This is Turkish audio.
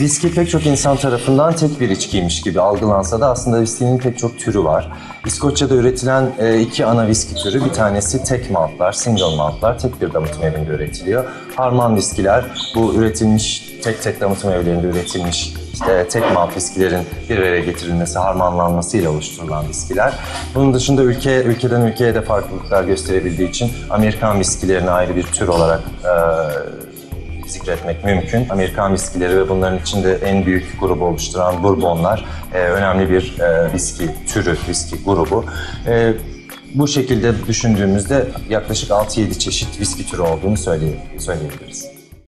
Viski pek çok insan tarafından tek bir içkiymiş gibi algılansa da aslında viskinin pek çok türü var. İskoçya'da üretilen e, iki ana viski türü, bir tanesi tek maltlar, single maltlar, tek bir damıtım evinde üretiliyor. Harman viskiler, bu üretilmiş, tek tek damıtım evlerinde üretilmiş işte tek malt viskilerin bir araya getirilmesi, harmanlanmasıyla oluşturulan viskiler. Bunun dışında ülke ülkeden ülkeye de farklılıklar gösterebildiği için Amerikan viskilerini ayrı bir tür olarak e, zikretmek mümkün. Amerikan viskileri ve bunların içinde en büyük grubu oluşturan bourbonlar e, önemli bir e, viski türü, viski grubu. E, bu şekilde düşündüğümüzde yaklaşık 6-7 çeşit viski türü olduğunu söyleye- söyleyebiliriz.